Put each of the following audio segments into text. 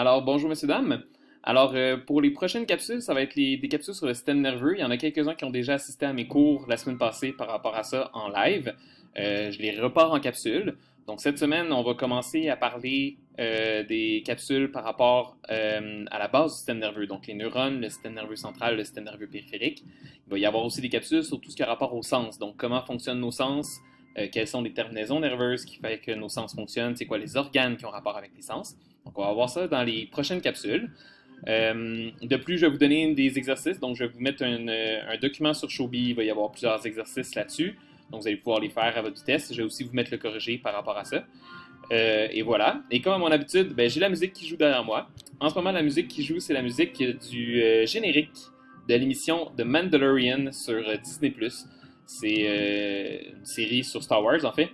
Alors, bonjour, messieurs, dames. Alors, euh, pour les prochaines capsules, ça va être des capsules sur le système nerveux. Il y en a quelques-uns qui ont déjà assisté à mes cours la semaine passée par rapport à ça en live. Euh, je les repars en capsules. Donc, cette semaine, on va commencer à parler euh, des capsules par rapport à la base du système nerveux, donc les neurones, le système nerveux central, le système nerveux périphérique. Il va y avoir aussi des capsules sur tout ce qui a rapport au sens, donc comment fonctionnent nos sens, quelles sont les terminaisons nerveuses qui font que nos sens fonctionnent, c'est quoi les organes qui ont rapport avec les sens? Donc, on va voir ça dans les prochaines capsules. Euh, de plus, je vais vous donner des exercices. Donc, je vais vous mettre un, euh, document sur Shobi. Il va y avoir plusieurs exercices là-dessus. Donc, vous allez pouvoir les faire à votre vitesse. Je vais aussi vous mettre le corrigé par rapport à ça. Euh, et voilà. Et comme à mon habitude, ben, j'ai la musique qui joue derrière moi. En ce moment, la musique qui joue, c'est la musique du générique de l'émission The Mandalorian sur Disney+. C'est une série sur Star Wars, en fait.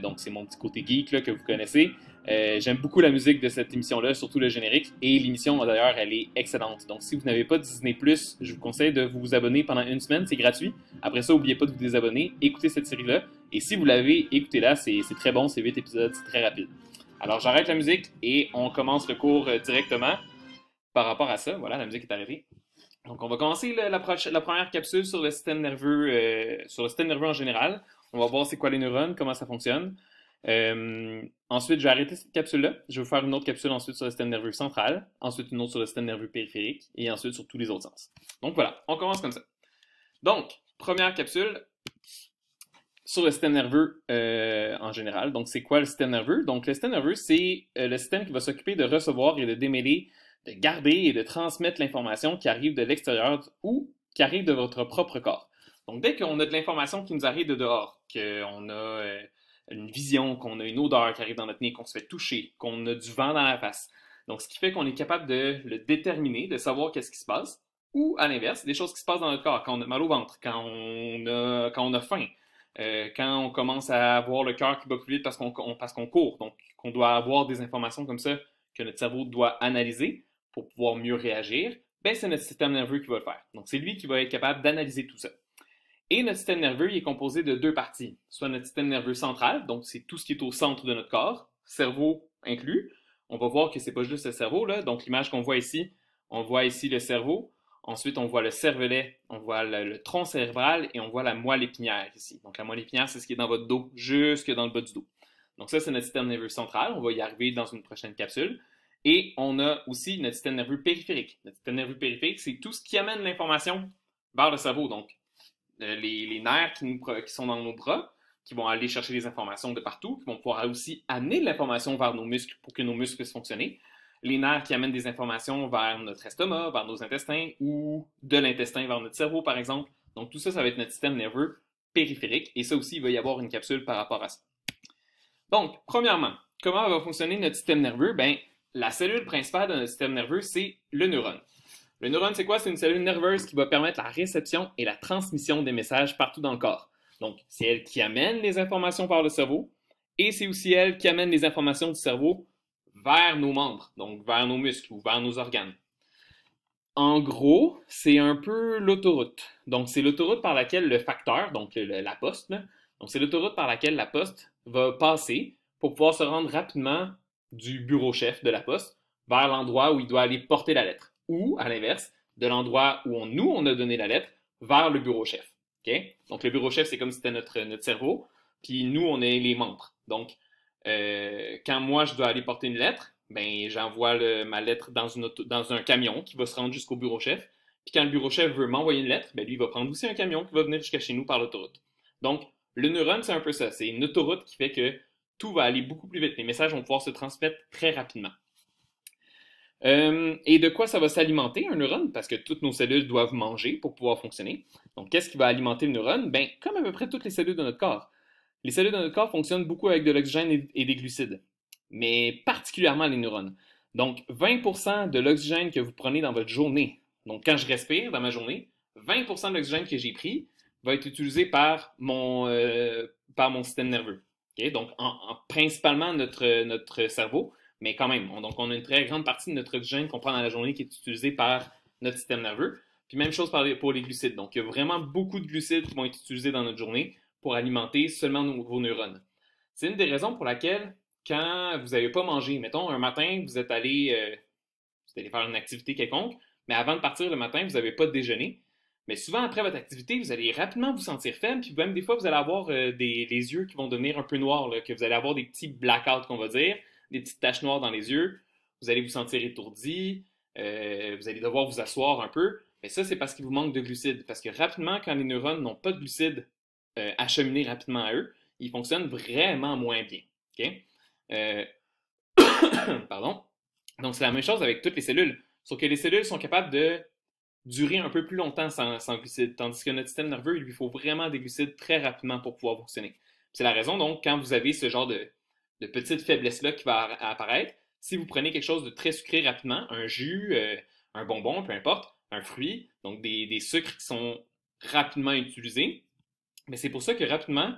Donc, c'est mon petit côté geek là, que vous connaissez. Euh, J'aime beaucoup la musique de cette émission-là, surtout le générique. Et l'émission, d'ailleurs, elle est excellente. Donc, si vous n'avez pas Disney+, je vous conseille de vous abonner pendant une semaine. C'est gratuit. Après ça, n'oubliez pas de vous désabonner. Écoutez cette série-là. Et si vous l'avez, écoutez-la. C'est très bon. C'est 8 épisodes. C'est très rapide. Alors, j'arrête la musique et on commence le cours euh, directement par rapport à ça. Voilà, la musique est arrêtée. Donc, on va commencer la, la première capsule sur le système nerveux, euh, sur le système nerveux en général. On va voir c'est quoi les neurones, comment ça fonctionne. Euh, ensuite, je vais arrêter cette capsule-là. Je vais faire une autre capsule ensuite sur le système nerveux central, ensuite une autre sur le système nerveux périphérique, et ensuite sur tous les autres sens. Donc voilà, on commence comme ça. Donc, première capsule sur le système nerveux euh, en général. Donc, c'est quoi le système nerveux? Donc, le système nerveux, c'est euh, le système qui va s'occuper de recevoir et de démêler, de garder et de transmettre l'information qui arrive de l'extérieur ou qui arrive de votre propre corps. Donc, dès qu'on a de l'information qui nous arrive de dehors, qu'on a une vision, qu'on a une odeur qui arrive dans notre nez, qu'on se fait toucher, qu'on a du vent dans la face. Donc, ce qui fait qu'on est capable de le déterminer, de savoir qu'est-ce qui se passe. Ou, à l'inverse, des choses qui se passent dans notre corps, quand on a mal au ventre, quand on a, quand on a faim, euh, quand on commence à avoir le cœur qui bat plus vite parce qu'on qu'on court. Donc, qu'on doit avoir des informations comme ça que notre cerveau doit analyser pour pouvoir mieux réagir. Ben, c'est notre système nerveux qui va le faire. Donc, c'est lui qui va être capable d'analyser tout ça. Et notre système nerveux est composé de deux parties. Soit notre système nerveux central, donc c'est tout ce qui est au centre de notre corps, cerveau inclus. On va voir que c'est pas juste le cerveau, là. Donc l'image qu'on voit ici, on voit ici le cerveau. Ensuite, on voit le cervelet, on voit le, le tronc cérébral et on voit la moelle épinière ici. Donc la moelle épinière, c'est ce qui est dans votre dos, jusque dans le bas du dos. Donc ça, c'est notre système nerveux central. On va y arriver dans une prochaine capsule. Et on a aussi notre système nerveux périphérique. Notre système nerveux périphérique, c'est tout ce qui amène l'information vers le cerveau. Donc, les, les nerfs qui, sont dans nos bras, qui vont aller chercher les informations de partout, qui vont pouvoir aussi amener de l'information vers nos muscles pour que nos muscles puissent fonctionner. Les nerfs qui amènent des informations vers notre estomac, vers nos intestins, ou de l'intestin vers notre cerveau, par exemple. Donc, tout ça, ça va être notre système nerveux périphérique. Et ça aussi, il va y avoir une capsule par rapport à ça. Donc, premièrement, comment va fonctionner notre système nerveux? Ben, la cellule principale de notre système nerveux, c'est le neurone. Le neurone, c'est quoi? C'est une cellule nerveuse qui va permettre la réception et la transmission des messages partout dans le corps. Donc, c'est elle qui amène les informations par le cerveau et c'est aussi elle qui amène les informations du cerveau vers nos membres, donc vers nos muscles ou vers nos organes. En gros, c'est un peu l'autoroute. Donc, c'est l'autoroute par laquelle le facteur, donc la poste, c'est l'autoroute par laquelle la poste va passer pour pouvoir se rendre rapidement du bureau chef de la poste vers l'endroit où il doit aller porter la lettre. Ou, à l'inverse, de l'endroit où on- nous, on a donné la lettre vers le bureau chef. Donc, le bureau chef, c'est comme si c'était notre, notre cerveau, puis nous, on est les membres. Donc, euh, quand moi, je dois aller porter une lettre, ben, j'envoie ma lettre dans, une dans un camion qui va se rendre jusqu'au bureau chef. Puis quand le bureau chef veut m'envoyer une lettre, ben, lui, il va prendre aussi un camion qui va venir jusqu'à chez nous par l'autoroute. Donc, le neurone, c'est un peu ça. C'est une autoroute qui fait que tout va aller beaucoup plus vite. Les messages vont pouvoir se transmettre très rapidement. Euh, et de quoi ça va s'alimenter, un neurone? Parce que toutes nos cellules doivent manger pour pouvoir fonctionner. Donc, qu'est-ce qui va alimenter le neurone? Ben, comme à peu près toutes les cellules de notre corps. Les cellules de notre corps fonctionnent beaucoup avec de l'oxygène et, des glucides, mais particulièrement les neurones. Donc, 20% de l'oxygène que vous prenez dans votre journée, donc quand je respire dans ma journée, 20% de l'oxygène que j'ai pris va être utilisé par mon, euh, système nerveux. Donc, en, en- principalement notre cerveau, mais quand même, on- donc on a une très grande partie de notre oxygène qu'on prend dans la journée qui est utilisée par notre système nerveux. Puis même chose pour les glucides. Donc, il y a vraiment beaucoup de glucides qui vont être utilisés dans notre journée pour alimenter seulement nos, vos neurones. C'est une des raisons pour laquelle, quand vous n'avez pas mangé, mettons, un matin, vous êtes allé, euh, vous allez faire une activité quelconque, mais avant de partir le matin, vous n'avez pas de déjeuner. Mais souvent, après votre activité, vous allez rapidement vous sentir faible, puis même des fois, vous allez avoir euh, des, les yeux qui vont devenir un peu noirs, que vous allez avoir des petits blackouts, qu'on va dire, des petites taches noires dans les yeux. Vous allez vous sentir étourdi, euh, vous allez devoir vous asseoir un peu. Mais ça, c'est parce qu'il vous manque de glucides. Parce que rapidement, quand les neurones n'ont pas de glucides euh, acheminés rapidement à eux, ils fonctionnent vraiment moins bien. Pardon. Donc, c'est la même chose avec toutes les cellules. Sauf que les cellules sont capables de durer un peu plus longtemps sans, glucides, tandis que notre système nerveux, il lui faut vraiment des glucides très rapidement pour pouvoir fonctionner. C'est la raison, donc, quand vous avez ce genre de, de petite faiblesse-là qui va apparaître, si vous prenez quelque chose de très sucré rapidement, un jus, euh, un bonbon, peu importe, un fruit, donc des, des sucres qui sont rapidement utilisés, mais c'est pour ça que rapidement,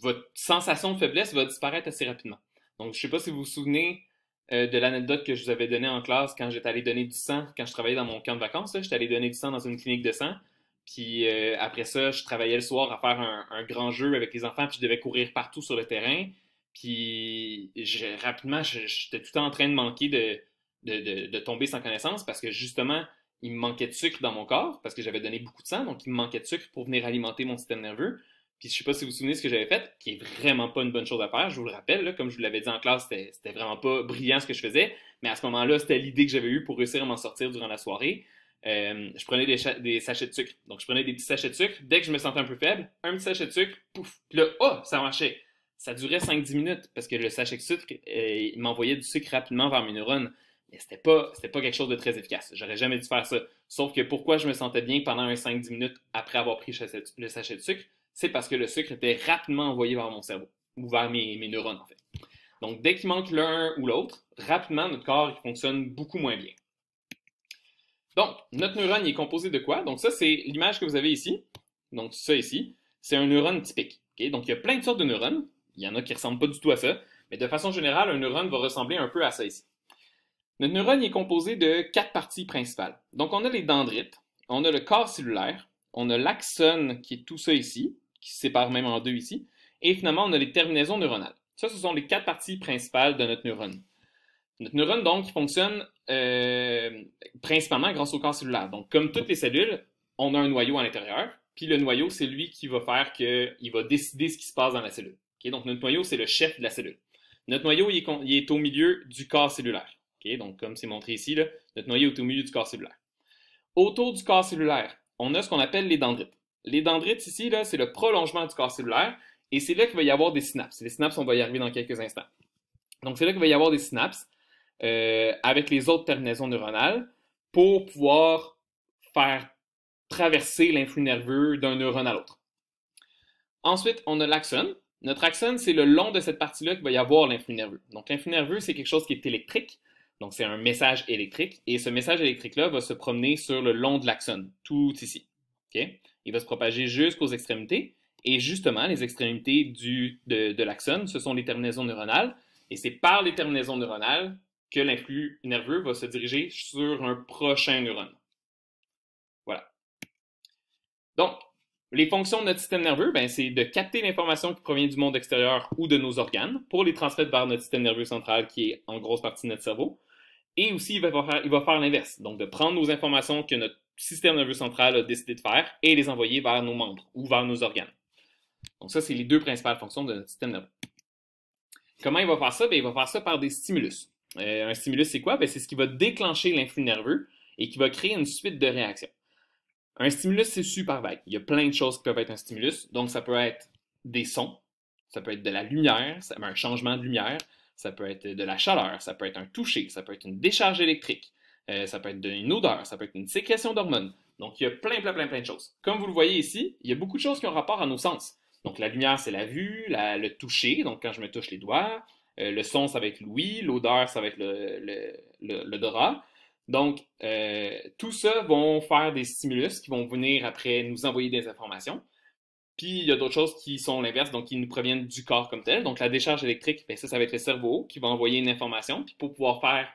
votre sensation de faiblesse va disparaître assez rapidement. Donc, je ne sais pas si vous vous souvenez euh, de l'anecdote que je vous avais donnée en classe quand j'étais allé donner du sang, quand je travaillais dans mon camp de vacances. J'étais allé donner du sang dans une clinique de sang. Puis euh, après ça, je travaillais le soir à faire un, grand jeu avec les enfants, puis je devais courir partout sur le terrain. Puis rapidement, j'étais tout le temps en train de manquer de, de, de, tomber sans connaissance parce que justement, il me manquait de sucre dans mon corps parce que j'avais donné beaucoup de sang, donc il me manquait de sucre pour venir alimenter mon système nerveux. Puis je sais pas si vous vous souvenez de ce que j'avais fait, qui est vraiment pas une bonne chose à faire, je vous le rappelle, comme je vous l'avais dit en classe, c'était vraiment pas brillant ce que je faisais, mais à ce moment-là, c'était l'idée que j'avais eue pour réussir à m'en sortir durant la soirée. Euh, je prenais des, sachets de sucre. Donc je prenais des petits sachets de sucre. Dès que je me sentais un peu faible, un petit sachet de sucre, pouf, puis là, oh, ça marchait. Ça durait 5-10 minutes parce que le sachet de sucre euh, m'envoyait du sucre rapidement vers mes neurones. Mais c'était pas, pas quelque chose de très efficace. J'aurais jamais dû faire ça. Sauf que pourquoi je me sentais bien pendant un 5-10 minutes après avoir pris le sachet de sucre, c'est parce que le sucre était rapidement envoyé vers mon cerveau, ou vers mes, neurones en fait. Donc dès qu'il manque l'un ou l'autre, rapidement notre corps fonctionne beaucoup moins bien. Donc, notre neurone est composé de quoi? Donc ça, c'est l'image que vous avez ici. Donc ça ici, c'est un neurone typique. Donc il y a plein de sortes de neurones. Il y en a qui ne ressemblent pas du tout à ça. Mais de façon générale, un neurone va ressembler un peu à ça ici. Notre neurone est composé de quatre parties principales. Donc on a les dendrites, on a le corps cellulaire, on a l'axone qui est tout ça ici, qui se séparent même en deux ici. Et finalement, on a les terminaisons neuronales. Ça, ce sont les quatre parties principales de notre neurone. Notre neurone, donc, fonctionne euh, principalement grâce au corps cellulaire. Donc, comme toutes les cellules, on a un noyau à l'intérieur, puis le noyau, c'est lui qui va faire qu'il va décider ce qui se passe dans la cellule. Donc, notre noyau, c'est le chef de la cellule. Notre noyau, il est, au milieu du corps cellulaire. Donc, comme c'est montré ici, notre noyau est au milieu du corps cellulaire. Autour du corps cellulaire, on a ce qu'on appelle les dendrites. Les dendrites ici, c'est le prolongement du corps cellulaire et c'est là qu'il va y avoir des synapses. Les synapses, on va y arriver dans quelques instants. Donc, c'est là qu'il va y avoir des synapses euh, avec les autres terminaisons neuronales pour pouvoir faire traverser l'influx nerveux d'un neurone à l'autre. Ensuite, on a l'axone. Notre axone, c'est le long de cette partie-là qu'il va y avoir l'influx nerveux. Donc, l'influx nerveux, c'est quelque chose qui est électrique. Donc, c'est un message électrique. Et ce message électrique-là va se promener sur le long de l'axone, tout ici. Il va se propager jusqu'aux extrémités. Et justement, les extrémités du, de, de l'axone, ce sont les terminaisons neuronales. Et c'est par les terminaisons neuronales que l'influx nerveux va se diriger sur un prochain neurone. Voilà. Donc, les fonctions de notre système nerveux, ben, c'est de capter l'information qui provient du monde extérieur ou de nos organes pour les transmettre vers notre système nerveux central qui est en grosse partie notre cerveau. Et aussi, il va faire, l'inverse, donc de prendre nos informations que notre système nerveux central a décidé de faire et les envoyer vers nos membres ou vers nos organes. Donc ça, c'est les deux principales fonctions de notre système nerveux. Comment il va faire ça? Bien, il va faire ça par des stimulus. Euh, un stimulus, c'est quoi? c'est ce qui va déclencher l'influx nerveux et qui va créer une suite de réactions. Un stimulus, c'est super vague. Il y a plein de choses qui peuvent être un stimulus. Donc, ça peut être des sons, ça peut être de la lumière, un changement de lumière, ça peut être de la chaleur, ça peut être un toucher, ça peut être une décharge électrique, euh, ça peut être une odeur, ça peut être une sécrétion d'hormones. Donc, il y a plein, plein, plein, plein de choses. Comme vous le voyez ici, il y a beaucoup de choses qui ont rapport à nos sens. Donc, la lumière, c'est la vue, le toucher, donc quand je me touche les doigts. Euh, le son, ça va être l'ouïe. L'odeur, ça va être l'odorat. Donc, euh, tout ça vont faire des stimulus qui vont venir après nous envoyer des informations. Puis, il y a d'autres choses qui sont l'inverse, donc qui nous proviennent du corps comme tel. Donc, la décharge électrique, ben, ça, ça va être le cerveau qui va envoyer une information. Puis, pour pouvoir faire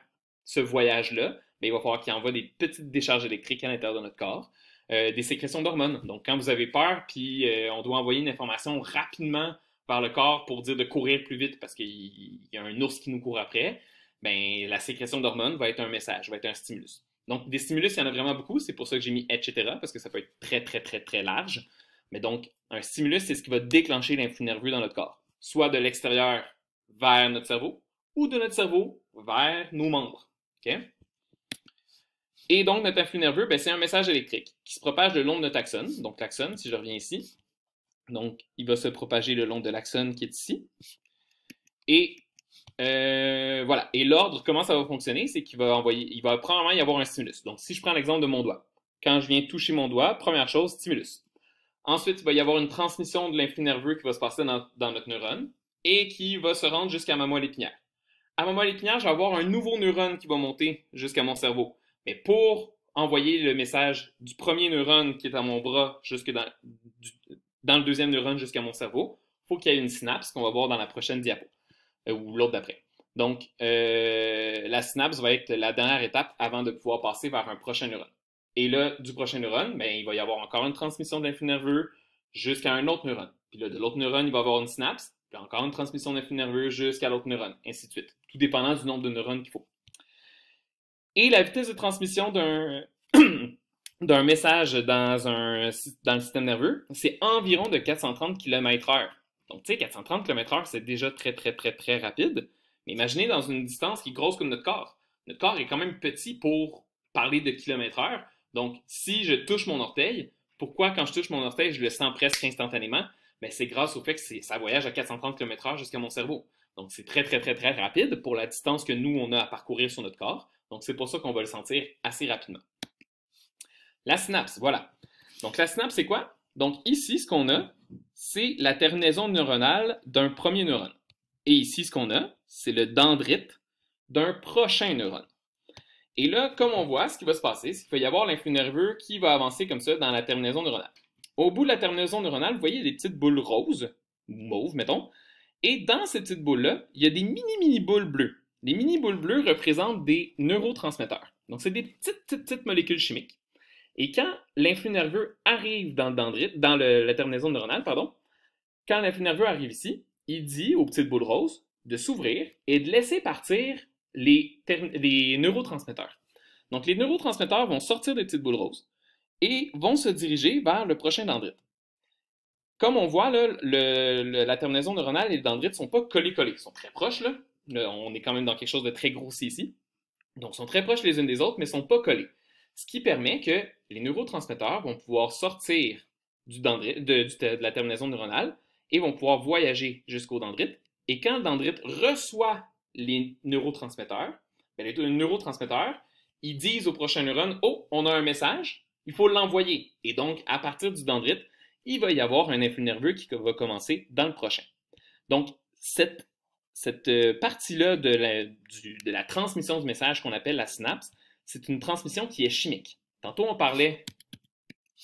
ce voyage-là, ben, il va falloir qu'il envoie des petites décharges électriques à l'intérieur de notre corps. Euh, des sécrétions d'hormones. Donc, quand vous avez peur, puis euh, on doit envoyer une information rapidement par le corps pour dire de courir plus vite parce qu'il y a un ours qui nous court après, ben, la sécrétion d'hormones va être un message, va être un stimulus. Donc, des stimulus, il y en a vraiment beaucoup. C'est pour ça que j'ai mis etc. parce que ça peut être très, très, très, très large. Mais donc, un stimulus, c'est ce qui va déclencher l'influx nerveux dans notre corps, soit de l'extérieur vers notre cerveau ou de notre cerveau vers nos membres. Et donc, notre influx nerveux, ben, c'est un message électrique qui se propage le long de notre axone. Donc, l'axone, si je reviens ici, donc, il va se propager le long de l'axone qui est ici. Et euh, voilà. Et l'ordre, comment ça va fonctionner, c'est qu'il va envoyer, il va probablement y avoir un stimulus. Donc, si je prends l'exemple de mon doigt, quand je viens toucher mon doigt, première chose, stimulus. Ensuite, il va y avoir une transmission de l'influx nerveux qui va se passer dans, notre neurone et qui va se rendre jusqu'à ma moelle épinière. À ma moelle épinière, je vais avoir un nouveau neurone qui va monter jusqu'à mon cerveau. Mais pour envoyer le message du premier neurone qui est à mon bras jusque dans, dans le deuxième neurone jusqu'à mon cerveau, il faut qu'il y ait une synapse qu'on va voir dans la prochaine diapo. Euh, ou l'autre d'après. Donc, euh, la synapse va être la dernière étape avant de pouvoir passer vers un prochain neurone. Et là, du prochain neurone, ben, il va y avoir encore une transmission d'influx nerveux jusqu'à un autre neurone. Puis là, de l'autre neurone, il va y avoir une synapse, puis encore une transmission d'influx nerveux jusqu'à l'autre neurone, ainsi de suite. Tout dépendant du nombre de neurones qu'il faut. Et la vitesse de transmission d'un message dans, un, dans le système nerveux, c'est environ de 430 km/h. Donc, tu sais, 430 km/h, c'est déjà très, très, très, très rapide. Mais imaginez dans une distance qui est grosse comme notre corps. Notre corps est quand même petit pour parler de km/h. Donc, si je touche mon orteil, pourquoi quand je touche mon orteil, je le sens presque instantanément? Ben, c'est grâce au fait que ça voyage à 430 km/h jusqu'à mon cerveau. Donc, c'est très, très, très, très rapide pour la distance que nous, on a à parcourir sur notre corps. Donc, c'est pour ça qu'on va le sentir assez rapidement. La synapse, voilà. Donc, la synapse, c'est quoi? Donc, ici, ce qu'on a, c'est la terminaison neuronale d'un premier neurone. Et ici, ce qu'on a, c'est le dendrite d'un prochain neurone. Et là, comme on voit, ce qui va se passer, c'est qu'il va y avoir l'influx nerveux qui va avancer comme ça dans la terminaison neuronale. Au bout de la terminaison neuronale, vous voyez des petites boules roses, mauves, mettons. Et dans ces petites boules-là, il y a des mini-mini boules bleues. Les mini boules bleues représentent des neurotransmetteurs. Donc, c'est des petites, petites molécules chimiques et quand l'influx nerveux arrive dans la terminaison neuronale, pardon, quand l'influx nerveux arrive ici, il dit aux petites boules roses de s'ouvrir et de laisser partir les, neurotransmetteurs. Donc, les neurotransmetteurs vont sortir des petites boules roses et vont se diriger vers le prochain dendrite. Comme on voit, là, la terminaison neuronale et le dendrite ne sont pas collés-collés. Ils sont très proches. Là. On est quand même dans quelque chose de très grossier ici. Donc, ils sont très proches les unes des autres, mais ne sont pas collés ce qui permet que les neurotransmetteurs vont pouvoir sortir de, la terminaison neuronale et vont pouvoir voyager jusqu'au dendrite. Et quand le dendrite reçoit les neurotransmetteurs, ben, les neurotransmetteurs, ils disent au prochain neurone Oh, on a un message, il faut l'envoyer. Et donc, à partir du dendrite, il va y avoir un influx nerveux qui va commencer dans le prochain. Donc, cette, euh, partie-là de la transmission du message qu'on appelle la synapse, c'est une transmission qui est chimique. Tantôt, on parlait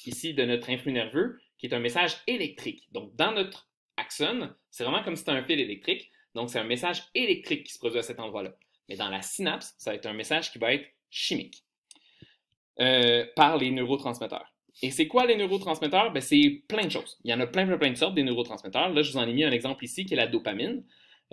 ici de notre influx nerveux, qui est un message électrique. Donc, dans notre axone, c'est vraiment comme si c'était un fil électrique. Donc, c'est un message électrique qui se produit à cet endroit-là. Mais dans la synapse, ça va être un message qui va être chimique euh, par les neurotransmetteurs. Et c'est quoi les neurotransmetteurs? Ben, c'est plein de choses. Il y en a plein, plein, plein de sortes des neurotransmetteurs. Là, je vous en ai mis un exemple ici qui est la dopamine.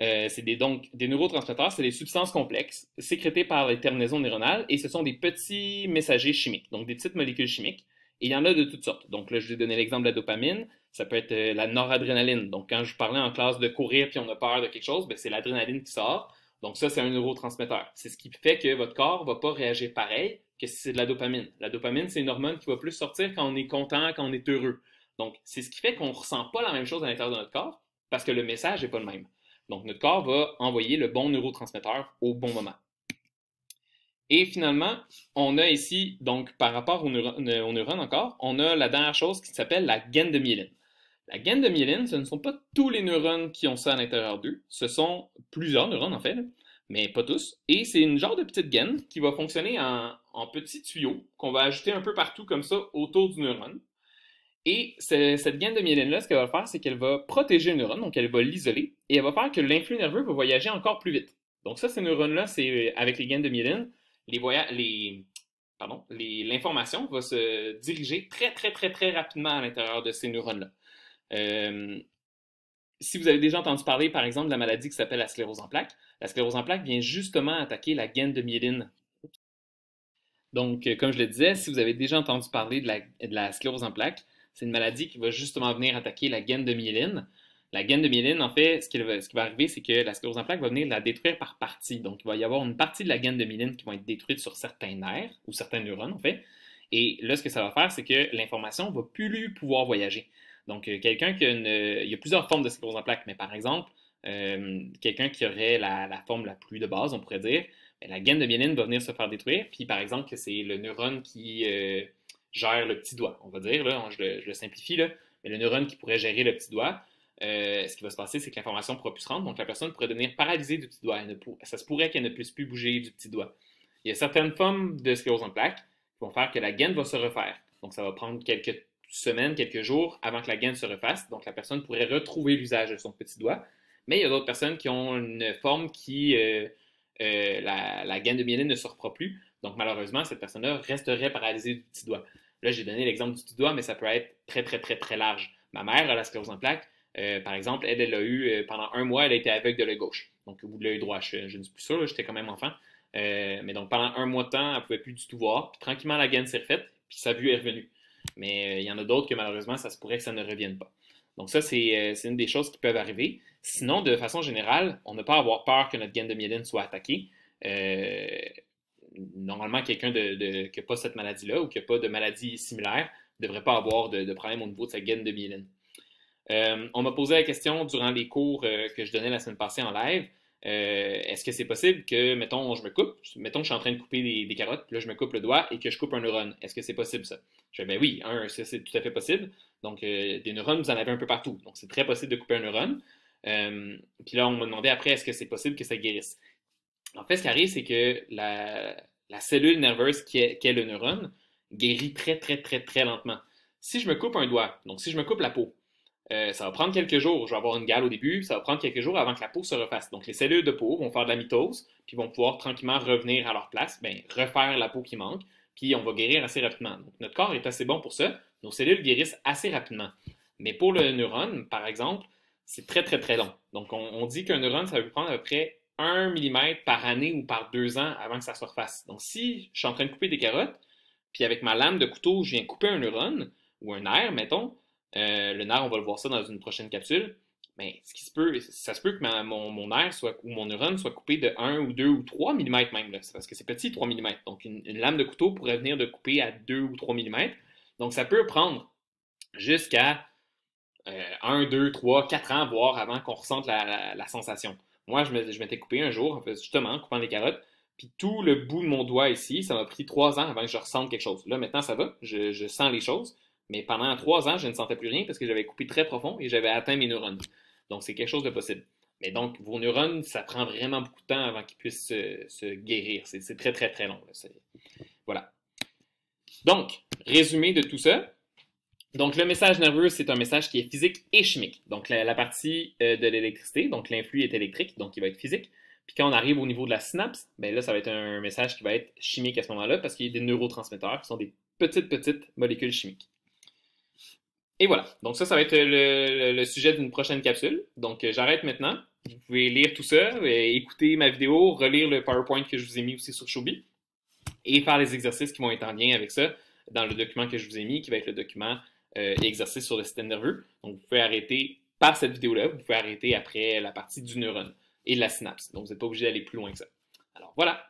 Euh, c'est des, donc des neurotransmetteurs, c'est des substances complexes sécrétées par les terminaisons neuronales et ce sont des petits messagers chimiques, donc des petites molécules chimiques. Et il y en a de toutes sortes. Donc là, je vais donner l'exemple de la dopamine. Ça peut être euh, la noradrénaline. Donc quand je parlais en classe de courir puis on a peur de quelque chose, ben, c'est l'adrénaline qui sort. Donc ça, c'est un neurotransmetteur. C'est ce qui fait que votre corps ne va pas réagir pareil que si c'est de la dopamine. La dopamine, c'est une hormone qui va plus sortir quand on est content, quand on est heureux. Donc c'est ce qui fait qu'on ne ressent pas la même chose à l'intérieur de notre corps parce que le message n'est pas le même. Donc, notre corps va envoyer le bon neurotransmetteur au bon moment. Et finalement, on a ici, donc par rapport aux, neurones, encore, on a la dernière chose qui s'appelle la gaine de myéline. La gaine de myéline, ce ne sont pas tous les neurones qui ont ça à l'intérieur d'eux. Ce sont plusieurs neurones, en fait, mais pas tous. Et c'est une genre de petite gaine qui va fonctionner en, en petits tuyaux qu'on va ajouter un peu partout comme ça autour du neurone. Et cette gaine de myéline-là, ce qu'elle va faire, c'est qu'elle va protéger le neurone, donc elle va l'isoler, et elle va faire que l'influx nerveux va voyager encore plus vite. Donc ça, ces neurones-là, c'est avec les gaines de myéline, l'information va se diriger très, très, très, très rapidement à l'intérieur de ces neurones-là. Euh, si vous avez déjà entendu parler, par exemple, de la maladie qui s'appelle la sclérose en plaques, la sclérose en plaques vient justement attaquer la gaine de myéline. Donc, euh, comme je le disais, si vous avez déjà entendu parler de la, sclérose en plaques, c'est une maladie qui va justement venir attaquer la gaine de myéline. La gaine de myéline, en fait, ce qui va, ce arriver, c'est que la sclérose en plaques va venir la détruire par partie. Donc, il va y avoir une partie de la gaine de myéline qui va être détruite sur certains nerfs ou certains neurones, en fait. Et là, ce que ça va faire, c'est que l'information va plus pouvoir voyager. Donc, euh, quelqu'un qui a une... Il y a plusieurs formes de sclérose en plaques, mais par exemple, euh, quelqu'un qui aurait la, forme la plus de base, on pourrait dire, ben, la gaine de myéline va venir se faire détruire. Puis, par exemple, que c'est le neurone qui euh, gère le petit doigt, on va dire, là, je, le, simplifie, là, mais le neurone qui pourrait gérer le petit doigt, ce qui va se passer, c'est que l'information pourra plus se rendre. Donc, la personne pourrait devenir paralysée du petit doigt. ça se pourrait qu'elle ne puisse plus bouger du petit doigt. Il y a certaines formes de sclérose en plaques qui vont faire que la gaine va se refaire. Donc, ça va prendre quelques semaines, quelques jours avant que la gaine se refasse. Donc, la personne pourrait retrouver l'usage de son petit doigt. Mais il y a d'autres personnes qui ont une forme qui, euh, euh, la, gaine de myéline ne se reprend plus. Donc, malheureusement, cette personne-là resterait paralysée du petit doigt. Là, j'ai donné l'exemple du petit doigt, mais ça peut être très, très, très, très large. Ma mère a la sclérose en plaques. Euh, par exemple, elle, elle a eu, pendant un mois, elle a été aveugle de l'œil gauche. Donc, au bout de l'œil droit, je, ne suis plus sûr, j'étais quand même enfant. mais donc, pendant un mois de temps, elle ne pouvait plus du tout voir. Puis, tranquillement, la gaine s'est refaite, puis sa vue est revenue. Mais euh, il y en a d'autres que malheureusement, ça se pourrait que ça ne revienne pas. Donc ça, euh, c'est une des choses qui peuvent arriver. Sinon, de façon générale, on n'a pas à avoir peur que notre gaine de myéline soit attaquée. Euh, normalement, quelqu'un qui n'a pas cette maladie-là ou qui n'a pas de maladie similaire ne devrait pas avoir de, problème au niveau de sa gaine de myéline. on m'a posé la question durant les cours que je donnais la semaine passée en live. Est-ce que c'est possible que, mettons, je me coupe, mettons que je suis en train de couper des, carottes, puis là je me coupe le doigt et que je coupe un neurone. Est-ce que c'est possible ça? Je dis, ben oui, un, c'est tout à fait possible. Donc, euh, des neurones, vous en avez un peu partout. Donc, c'est très possible de couper un neurone. Euh, puis là, on m'a demandé après, est-ce que c'est possible que ça guérisse? En fait, ce qui arrive, c'est que la, cellule nerveuse qui est, le neurone guérit très, très, très, très lentement. Si je me coupe un doigt, donc si je me coupe la peau, euh, ça va prendre quelques jours. Je vais avoir une gale au début, ça va prendre quelques jours avant que la peau se refasse. Donc, les cellules de peau vont faire de la mitose, puis vont pouvoir tranquillement revenir à leur place, bien, refaire la peau qui manque, puis on va guérir assez rapidement. Donc, notre corps est assez bon pour ça. Nos cellules guérissent assez rapidement. Mais pour le neurone, par exemple, c'est très, très, très long. Donc, on, dit qu'un neurone, ça va prendre à peu près 1 mm par année ou par deux ans avant que ça se refasse. Donc, si je suis en train de couper des carottes, puis avec ma lame de couteau, je viens couper un neurone ou un nerf, mettons, euh, le nerf, on va le voir ça dans une prochaine capsule, mais ce qui se peut, ça se peut que mon, nerf soit, ou mon neurone soit coupé de 1 ou 2 ou 3 mm même. Là. parce que c'est petit, 3 mm. Donc, une, lame de couteau pourrait venir de couper à 2 ou 3 mm. Donc, ça peut prendre jusqu'à 1, 2, 3, 4 ans, voire avant qu'on ressente la, sensation. Moi, je m'étais coupé un jour, justement, en coupant les carottes. Puis tout le bout de mon doigt ici, ça m'a pris 3 ans avant que je ressente quelque chose. Là, maintenant, ça va. Je, sens les choses. Mais pendant 3 ans, je ne sentais plus rien parce que j'avais coupé très profond et j'avais atteint mes neurones. Donc, c'est quelque chose de possible. Mais donc, vos neurones, ça prend vraiment beaucoup de temps avant qu'ils puissent se, guérir. C'est très, très, très long. Voilà. Donc, résumé de tout ça. Donc, le message nerveux, c'est un message qui est physique et chimique. Donc, la, partie euh, de l'électricité, donc l'influx est électrique, donc il va être physique. Puis quand on arrive au niveau de la synapse, ben là, ça va être un message qui va être chimique à ce moment-là parce qu'il y a des neurotransmetteurs qui sont des petites, petites molécules chimiques. Et voilà. Donc ça, ça va être le, sujet d'une prochaine capsule. Donc euh, j'arrête maintenant. Vous pouvez lire tout ça, écouter ma vidéo, relire le PowerPoint que je vous ai mis aussi sur Shobi et faire les exercices qui vont être en lien avec ça dans le document que je vous ai mis, qui va être le document euh, exercice sur le système nerveux. Donc vous pouvez arrêter par cette vidéo-là, vous pouvez arrêter après la partie du neurone et de la synapse. Donc vous n'êtes pas obligé d'aller plus loin que ça. Alors voilà.